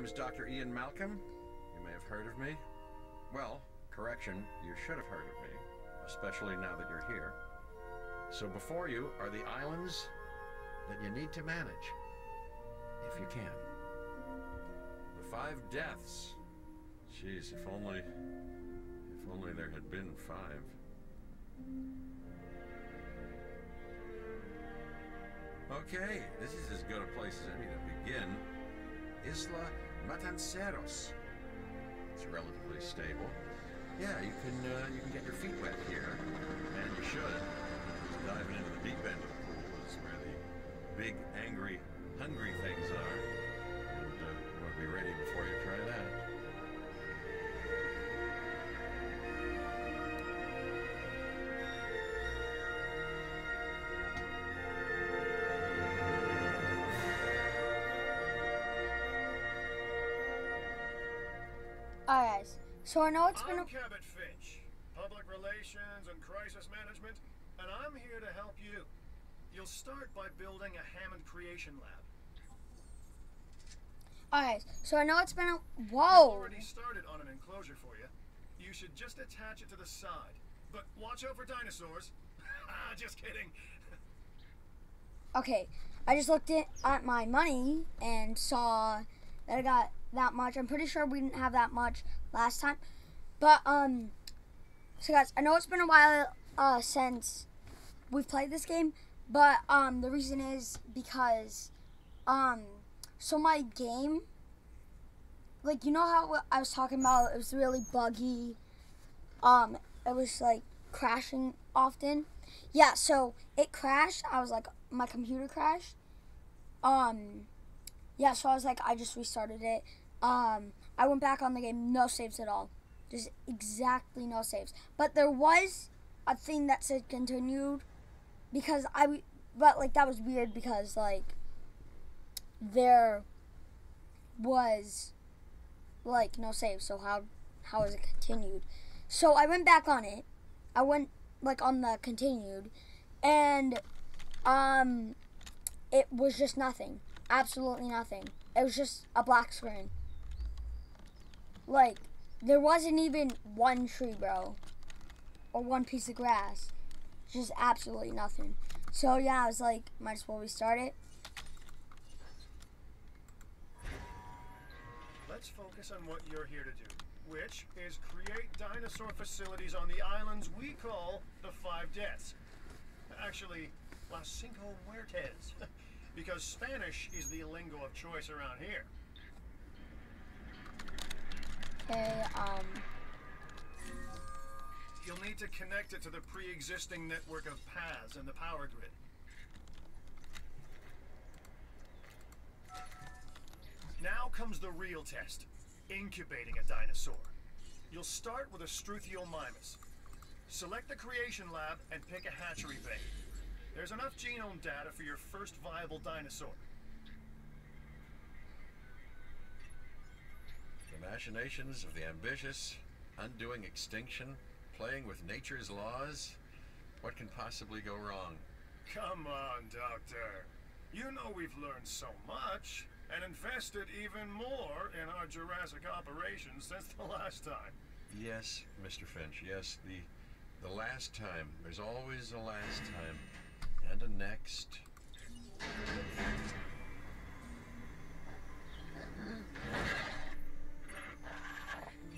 name's Dr. Ian Malcolm. You may have heard of me. Well, correction, you should have heard of me, especially now that you're here. So before you are the islands that you need to manage, if you can. The five deaths. Jeez, if only. If only there had been five. Okay, this is as good a place as any to begin. Isla Matanceros. It's relatively stable. Yeah, you can uh, you can get your feet wet here, and you should. Diving into the deep end of the pool is where the big, angry, hungry things are, and uh, you want to be ready before you try that. So I know it's been. I'm Cabot Finch, Public Relations and Crisis Management, and I'm here to help you. You'll start by building a Hammond Creation Lab. Alright, so I know it's been. A- We've already started on an enclosure for you. You should just attach it to the side. But watch out for dinosaurs. Ah, just kidding. Okay, I just looked at my money and saw that I got that much. I'm pretty sure we didn't have that much last time. But, um, so guys, I know it's been a while uh, since we've played this game, but, um, the reason is because, um, so my game, like, you know how I was talking about it was really buggy, um, it was, like, crashing often? Yeah, so it crashed. I was like, my computer crashed. Um, yeah, so I was like, I just restarted it. Um, I went back on the game, no saves at all. Just exactly no saves. But there was a thing that said continued because I, but like that was weird because like there was like no save. So how how is it continued? So I went back on it. I went like on the continued, and um, it was just nothing. Absolutely nothing. It was just a black screen. Like there wasn't even one tree, bro, or one piece of grass. Just absolutely nothing. So yeah, I was like, might as well restart it. Let's focus on what you're here to do, which is create dinosaur facilities on the islands we call the Five Deaths. Actually, Las Cinco Muertes, because Spanish is the lingo of choice around here. Okay. Um. You'll need to connect it to the pre-existing network of paths in the power grid. Now comes the real test, incubating a dinosaur. You'll start with a Struthiomimus. Select the creation lab and pick a hatchery bay. There's enough genome data for your first viable dinosaur. The machinations of the ambitious, undoing extinction, playing with nature's laws. What can possibly go wrong? Come on, Doctor. You know we've learned so much and invested even more in our Jurassic operations since the last time. Yes, Mr. Finch. Yes, the the last time. There's always a last time, and a next.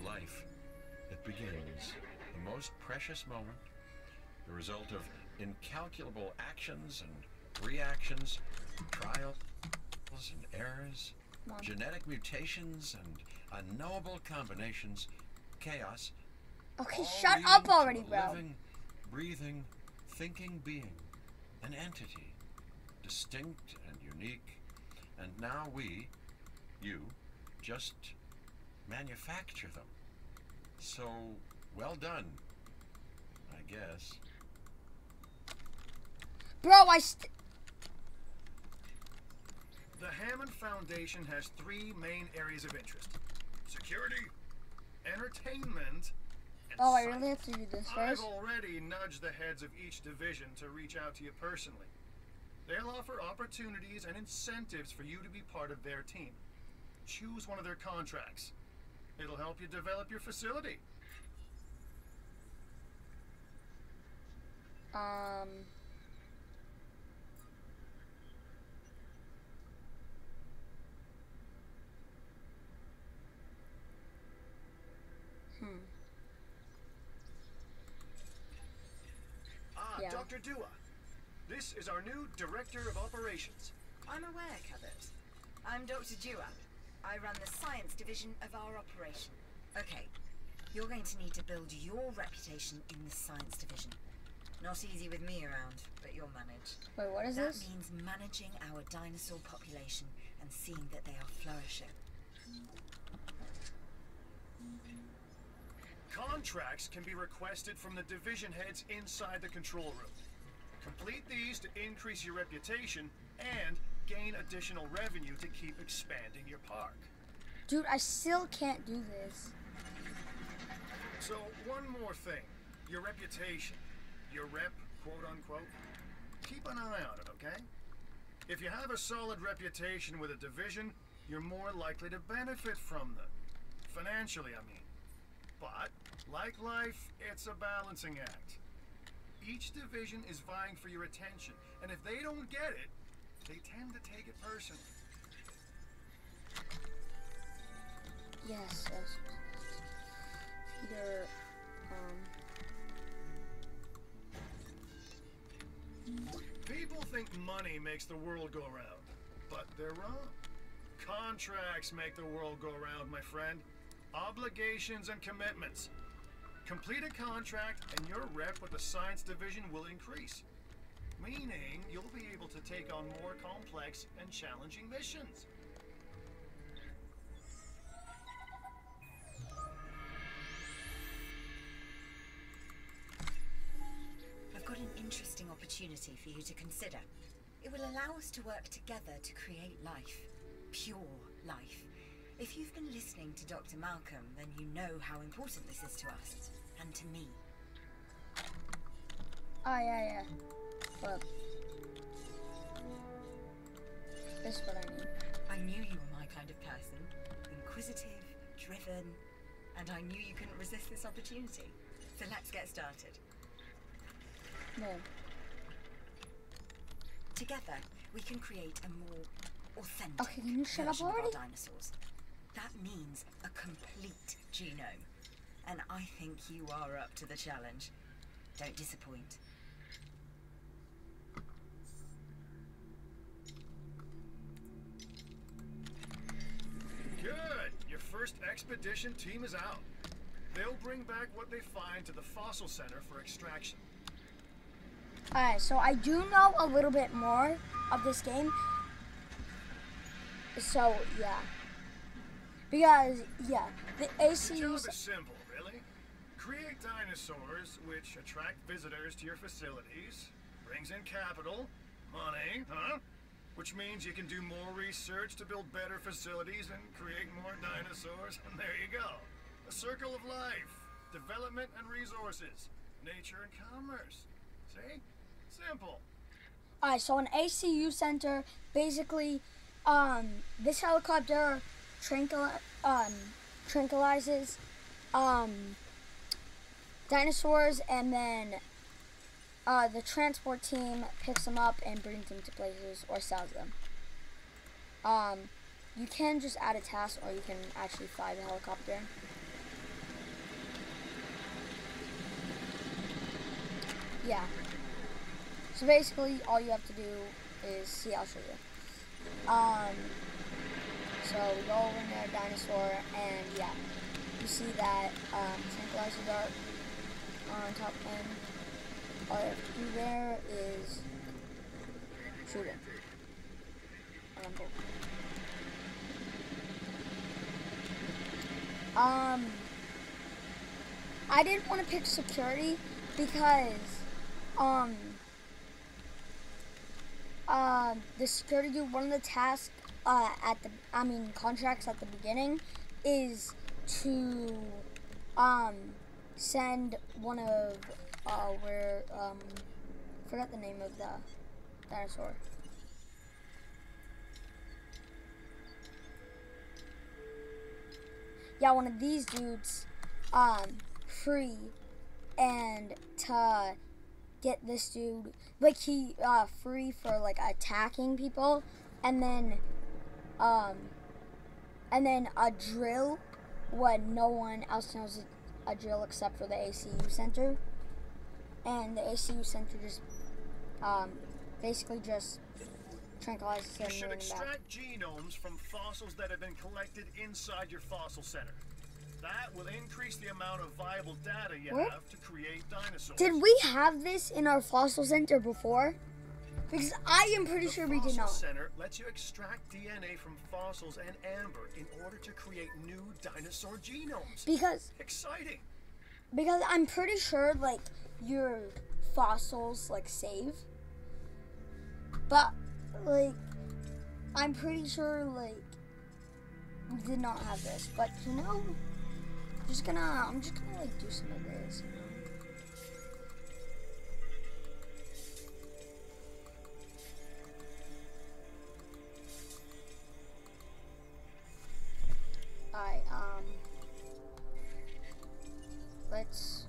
Life. It begins. The most precious moment. The result of incalculable actions and reactions, trials and errors, Mom. genetic mutations and unknowable combinations, chaos, Okay, shut up already, bro. Living, breathing, thinking being, an entity, distinct and unique, and now we, you, just manufacture them. So, well done, I guess. Bro, I st- The Hammond Foundation has three main areas of interest security, entertainment, and Oh, I really have to do this first. I've already nudged the heads of each division to reach out to you personally. They'll offer opportunities and incentives for you to be part of their team. choose one of their contracts. It'll help you develop your facility. Um. Hmm. Ah, Yeah. Dr. Dua. This is our new Director of Operations. I'm aware, Cabot. I'm Dr. Dua. I run the science division of our operation. Okay, you're going to need to build your reputation in the science division. Not easy with me around, but you'll manage. Wait, what is that this? means managing our dinosaur population and seeing that they are flourishing. Contracts can be requested from the division heads inside the control room. Complete these to increase your reputation and gain additional revenue to keep expanding your park. Dude, I still can't do this. So, one more thing your reputation, your rep, quote unquote. Keep an eye on it, okay? If you have a solid reputation with a division, you're more likely to benefit from them. Financially, I mean. But, like life, it's a balancing act. Each division is vying for your attention, and if they don't get it, they tend to take it personally. Yes, yes. Peter, um, People think money makes the world go round, but they're wrong. Contracts make the world go round, my friend. Obligations and commitments. Complete a contract, and your rep with the science division will increase. Meaning, you'll be able to take on more complex and challenging missions. I've got an interesting opportunity for you to consider. It will allow us to work together to create life. Pure life. If you've been listening to Dr. Malcolm, then you know how important this is to us. And to me. oh yeah, yeah. Well, this is what I need. I knew you were my kind of person. Inquisitive, driven, and I knew you couldn't resist this opportunity. So let's get started. No. Together, we can create a more authentic Okay, can you shut up already? dinosaurs. That means a complete genome. And I think you are up to the challenge. Don't disappoint. Good! Your first expedition team is out. They'll bring back what they find to the Fossil Center for extraction. Alright, so I do know a little bit more of this game. So, yeah. Because, yeah, the The job is simple, really. Create dinosaurs which attract visitors to your facilities, brings in capital, money, huh? Which means you can do more research to build better facilities and create more dinosaurs, and there you go. A circle of life, development and resources, nature and commerce. See? Simple. Alright, so an ACU center, basically, um, this helicopter tranquil- um, tranquilizes, um, dinosaurs, and then, uh, the transport team picks them up and brings them to places or sells them. Um, you can just add a task, or you can actually fly the helicopter. Yeah. So basically, all you have to do is see. I'll show you. Um. So we go over there, dinosaur, and yeah, you see that um, tranquilizer dart on top end. All you have to do there is shoot it. Boom. Um, I didn't want to pick security because, um, uh, the security dude, one of the tasks, uh, at the, I mean, contracts at the beginning is to, um, send one of, uh, where, um, forgot the name of the dinosaur. yeah, one of these dudes um, free and to get this dude like he uh, free for like attacking people and then um and then a drill when no one else knows a drill except for the ACU center and the ACU center just um basically just tranquilizes You him should extract genomes from fossils that have been collected inside your fossil center. That will increase the amount of viable data you Where- have to create dinosaurs. Did we have this in our fossil center before? Because I am pretty the sure we did not. Center lets you extract DNA from fossils and amber in order to create new dinosaur genomes. Because Exciting. because I'm pretty sure like your fossils like save. But like I'm pretty sure like we did not have this. But you know I'm just gonna I'm just gonna like do some of this, let's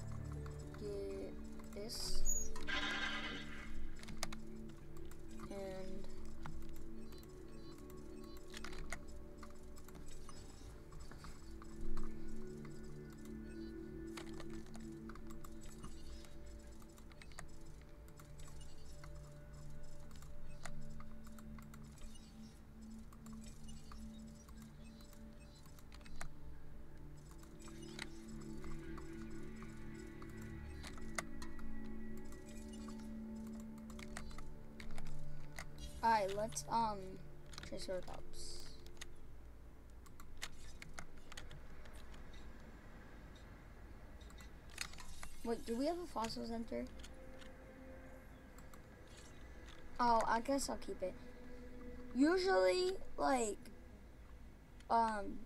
Let's um Triceratops. Wait, do we have a fossil center? Oh, I guess I'll keep it. Usually, like, um,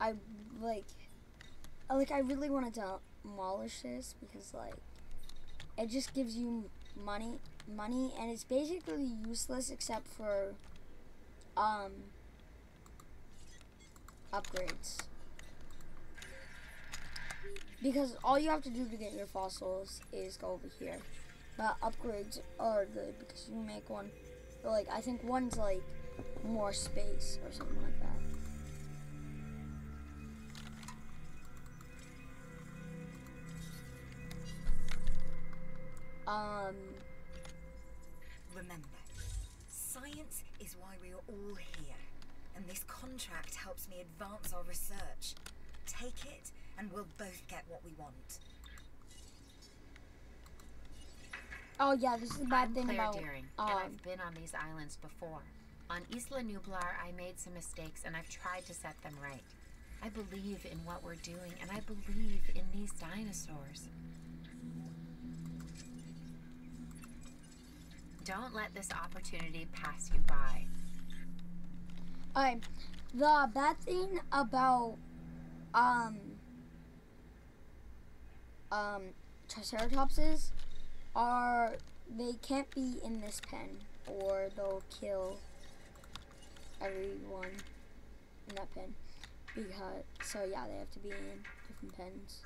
I like, like I really wanted to demolish this because like, it just gives you money, money, and it's basically useless except for, um, upgrades. Because all you have to do to get your fossils is go over here. But upgrades are good because you make one. Like I think one's like more space or something like that. Um Remember, science is why we are all here, and this contract helps me advance our research. Take it, and we'll both get what we want. oh yeah, this is the bad I'm thing Claire about Dearing, um and I've been on these islands before. On Isla Nublar, I made some mistakes, and I've tried to set them right. I believe in what we're doing, and I believe in these dinosaurs. Don't let this opportunity pass you by. Alright, the bad thing about um um triceratopses are they can't be in this pen or they'll kill everyone in that pen because so yeah they have to be in different pens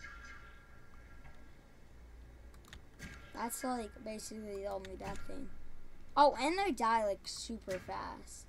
that's like basically the only bad thing oh and they die like super fast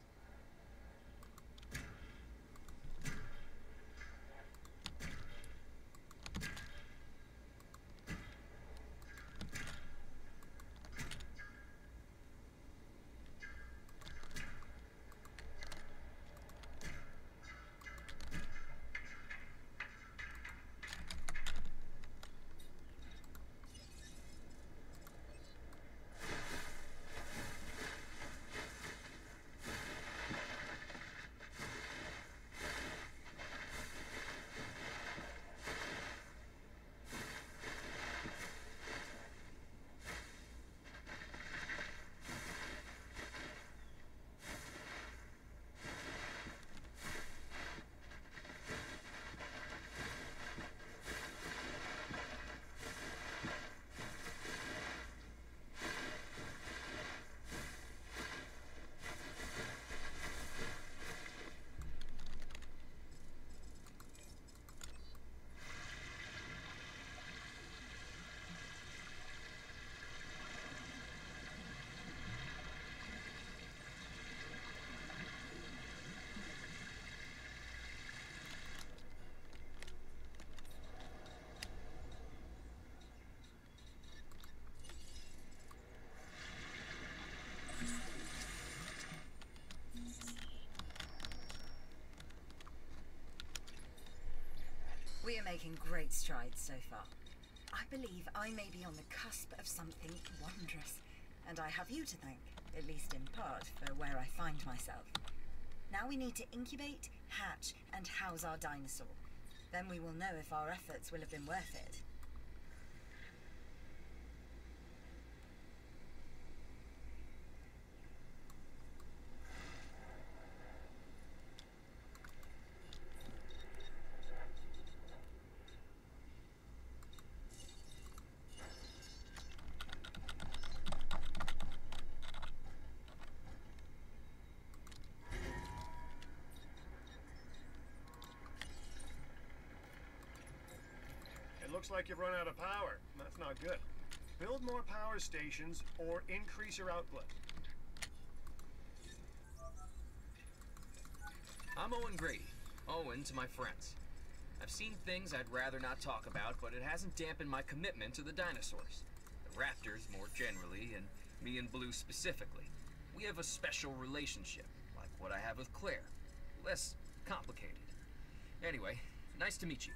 We are making great strides so far. I believe I may be on the cusp of something wondrous, and I have you to thank, at least in part, for where I find myself. Now we need to incubate, hatch, and house our dinosaur. Then we will know if our efforts will have been worth it. Looks like you've run out of power. That's not good. Build more power stations or increase your output. I'm Owen Grady. Owen to my friends. I've seen things I'd rather not talk about, but it hasn't dampened my commitment to the dinosaurs. The raptors more generally, and me and Blue specifically. We have a special relationship, like what I have with Claire. Less complicated. Anyway, nice to meet you.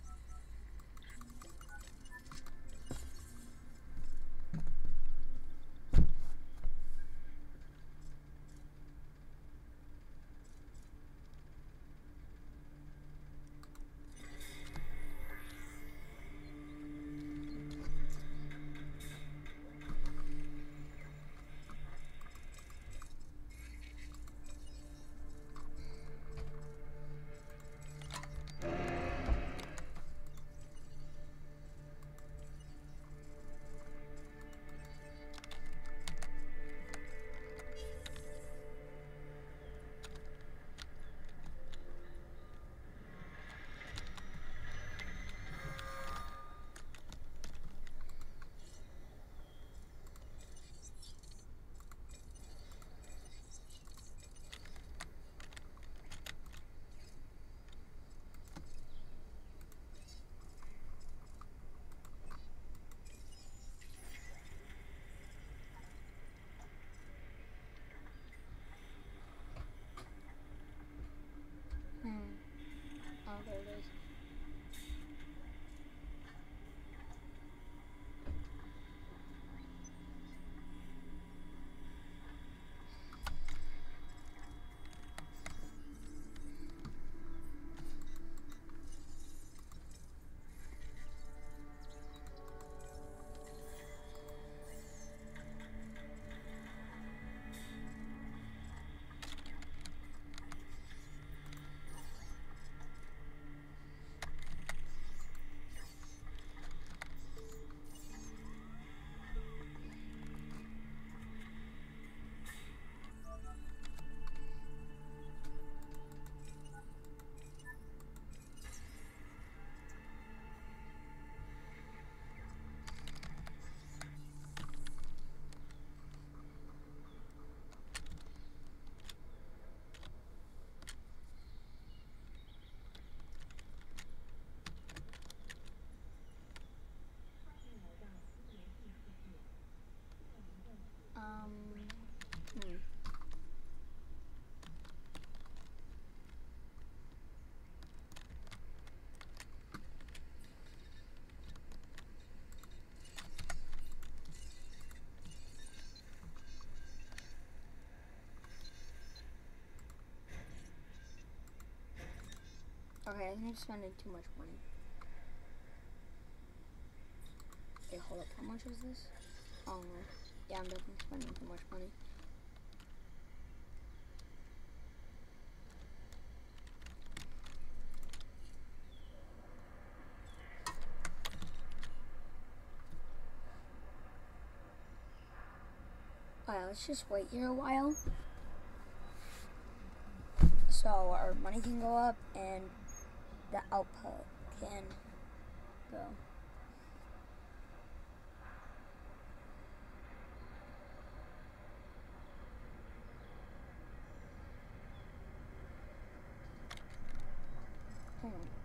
Okay, I think I'm spending too much money. Okay, hold up. How much is this? Oh no. Yeah, I'm definitely spending too much money. Alright, let's just wait here a while. So our money can go up and the output can go. Hmm.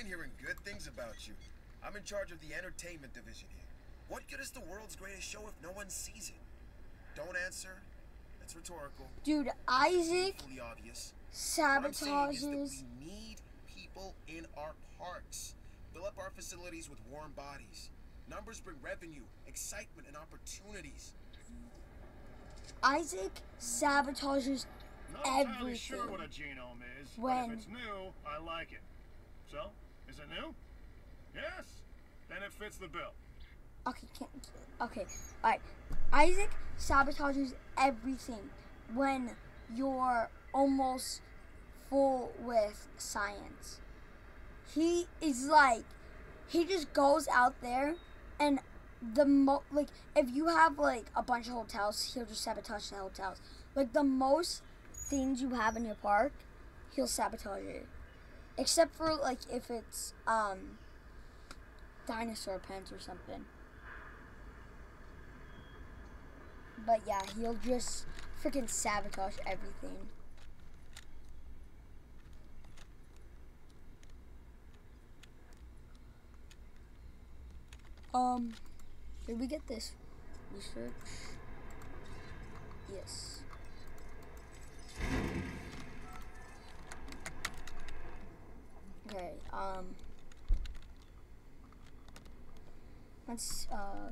been hearing good things about you. I'm in charge of the entertainment division here. What good is the world's greatest show if no one sees it? Don't answer. That's rhetorical. Dude, Isaac Fully obvious. What I'm saying is that sabotages. we need people in our parks. Fill up our facilities with warm bodies. Numbers bring revenue, excitement, and opportunities. Isaac sabotages Not entirely everything. sure what a genome is, but When- if it's new, I like it. So, is it new? Yes. Then it fits the bill. Okay, can't. Okay, alright. Isaac sabotages everything when you're almost full with science. He is like, he just goes out there and the mo like if you have like a bunch of hotels, he'll just sabotage the hotels. Like the most things you have in your park, he'll sabotage it. Except for like if it's um dinosaur pants or something. But yeah, he'll just freaking sabotage everything. Um, did we get this research? Yes. Okay, um, let's, uh,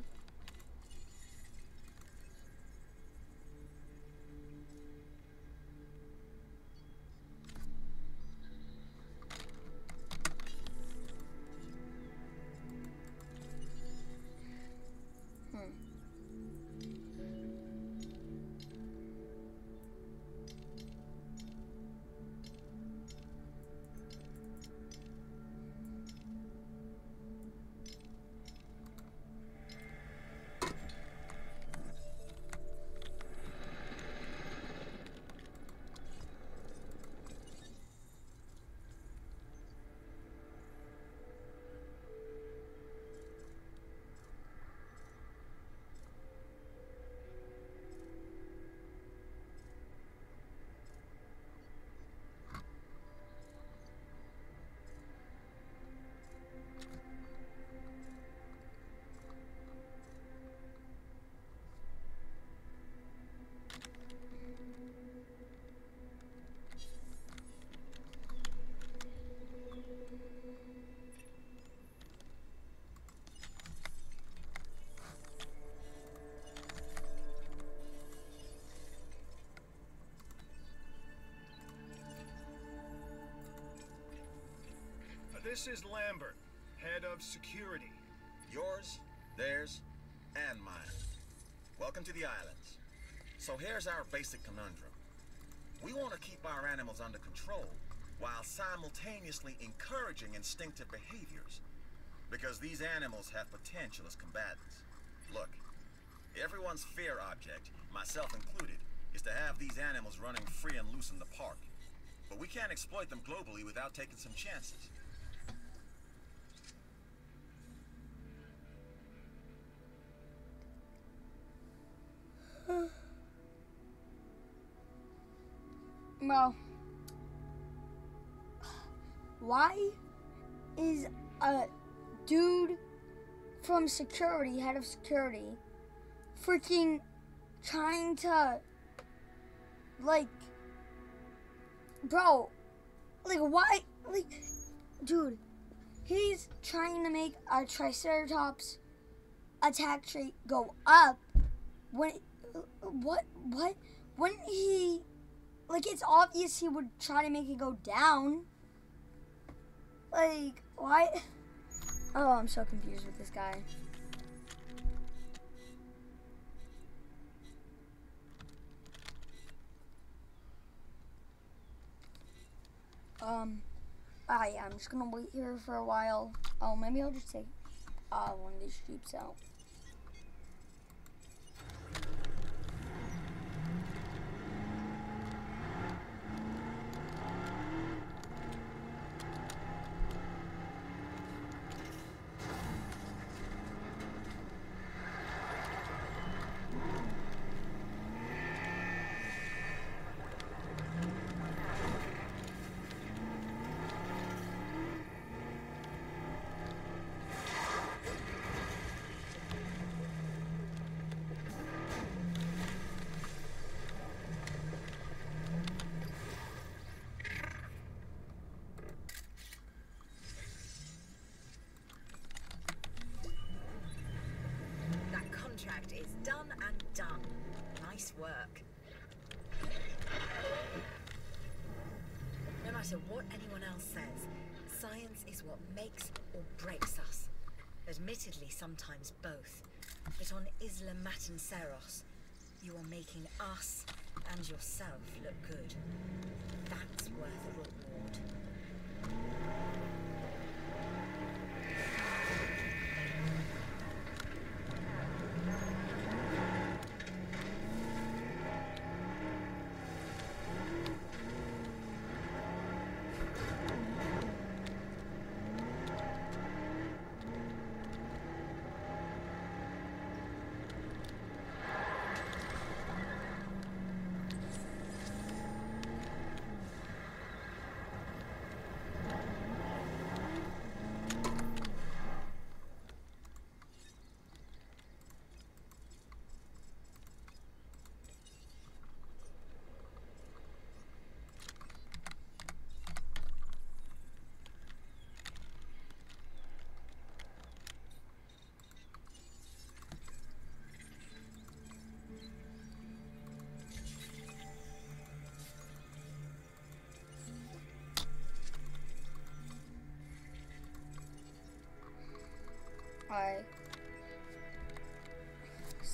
This is Lambert, head of security. Yours, theirs, and mine. Welcome to the islands. So here's our basic conundrum. We want to keep our animals under control while simultaneously encouraging instinctive behaviors. Because these animals have potential as combatants. Look, everyone's fear object, myself included, is to have these animals running free and loose in the park. But we can't exploit them globally without taking some chances. Well, why is a dude from security, head of security, freaking trying to, like, bro, like, why, like, dude, he's trying to make a Triceratops attack rate go up when, what, what, wouldn't he? Like it's obvious he would try to make it go down. Like why? Oh, I'm so confused with this guy. Um, ah yeah, I'm just gonna wait here for a while. Oh, maybe I'll just take uh one of these jeeps out. is done and done. Nice work. No matter what anyone else says, science is what makes or breaks us. Admittedly, sometimes both. But on Isla Matanceros, you are making us and yourself look good. That's worth a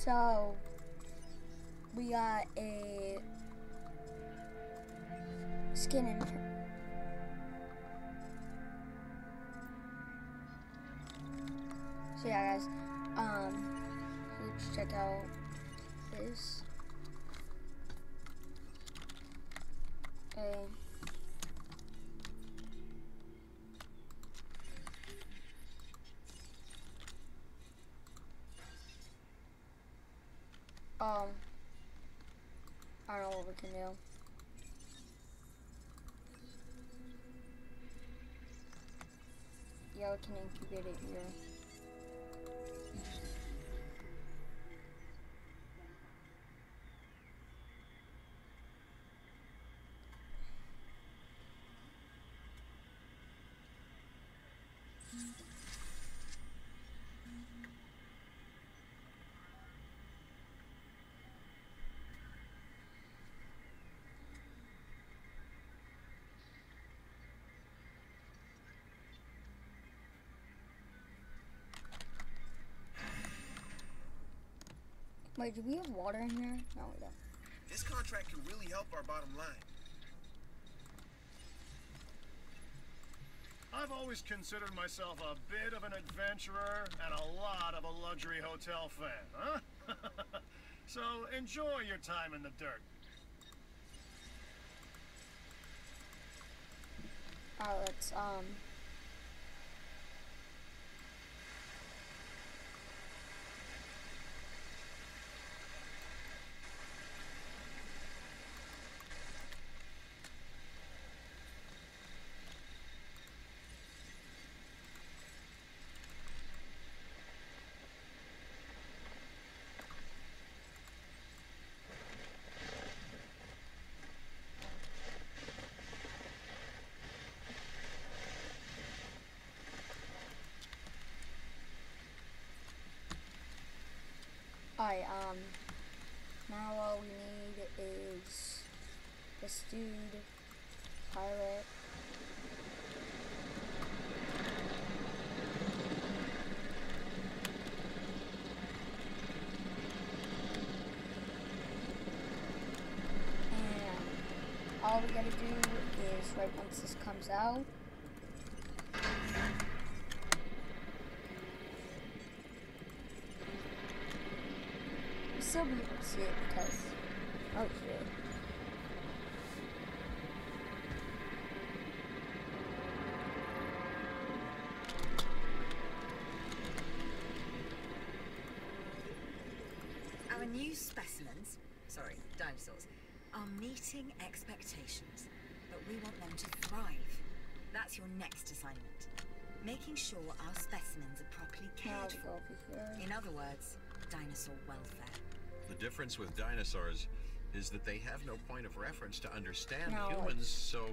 So we got a skin in. So yeah guys, um let's check out this. Okay. Um, I don't know what we can do. Yeah, we can incubate it here. Wait, do we have water in here? No, we don't. This contract can really help our bottom line. I've always considered myself a bit of an adventurer and a lot of a luxury hotel fan, huh? so enjoy your time in the dirt. Alright, let's, um... Alright, um... Now all we need is... This dude... Pilot... And all we gotta do is right once this comes out you still be able to see it because oh shit. Our new specimens, sorry, dinosaurs, are meeting expectations, but we want them to thrive. That's your next assignment. Making sure our specimens are properly cared for. go over here. In other words, dinosaur welfare. The difference with dinosaurs is that they have no point of reference to understand Now humans, so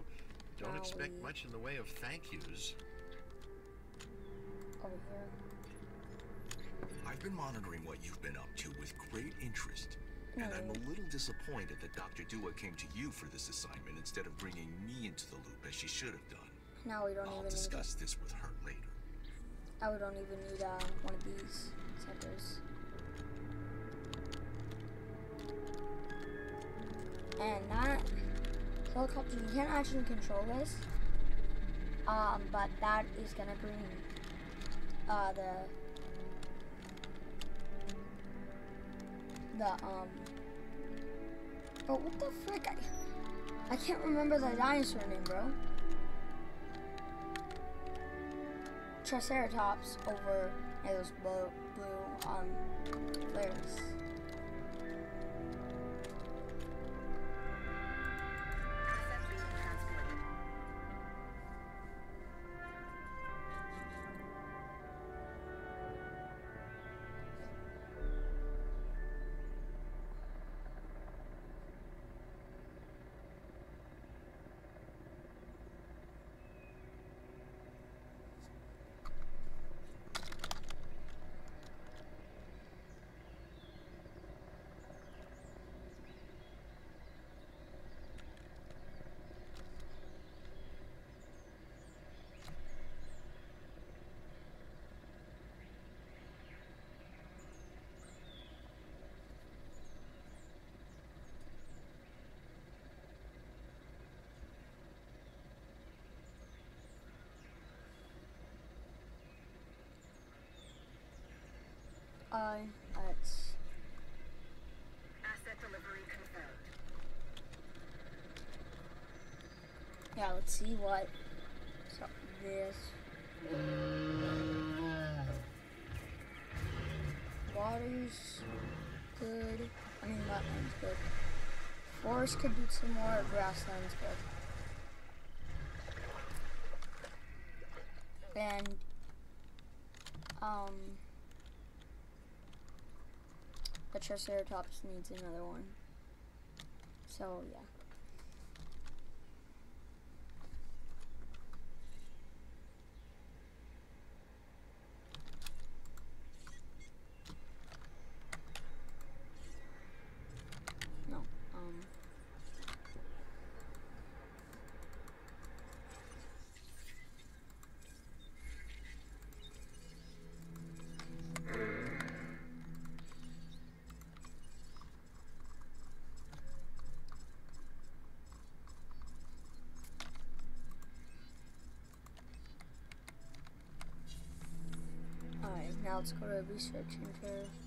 don't now expect much in the way of thank yous. Over here. I've been monitoring what you've been up to with great interest. And I'm a little disappointed that Dr. Dua came to you for this assignment instead of bringing me into the loop as she should have done. Now we don't I'll even need. discuss this with her later. Now we don't even need um, one of these centers. And that helicopter, you can't actually control this. Um, but that is gonna bring uh the the um. Oh, what the frick? I, I can't remember the dinosaur name, bro. Triceratops over those blue, blue um flares. Yeah, let's see what this water's good. I mean, wetlands good. Forest could do some more. Grasslands good. And um, the Triceratops needs another one. So yeah. No. Um. Alright, now let's go to research center.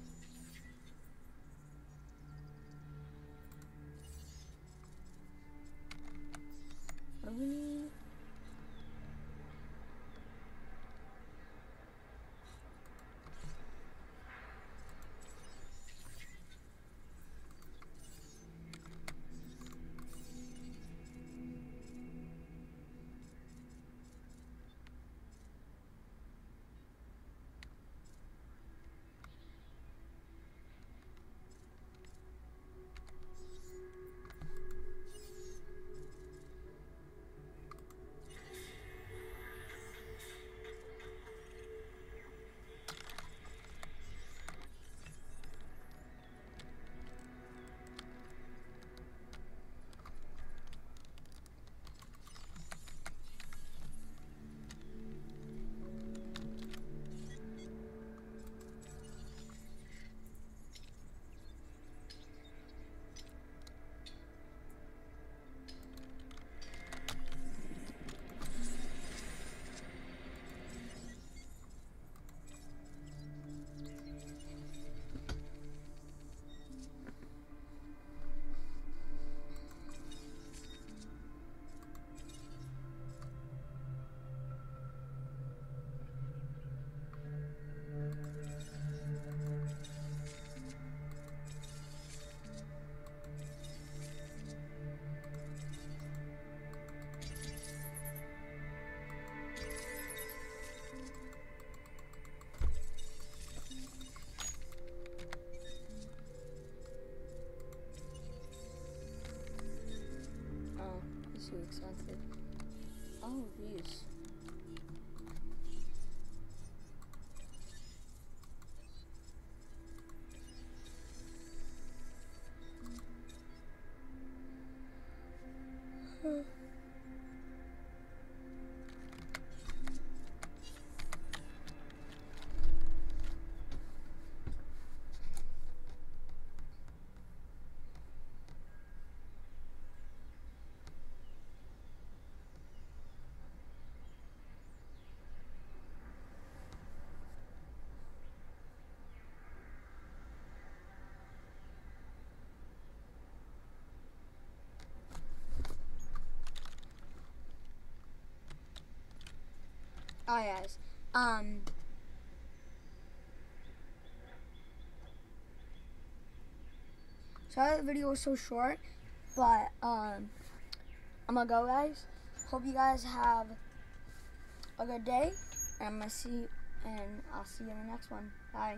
too excited. Oh, these. Oh yes. Um. Sorry the video was so short, but um, I'm gonna go, guys. Hope you guys have a good day. And I'm gonna see, and I'll see you in the next one. Bye.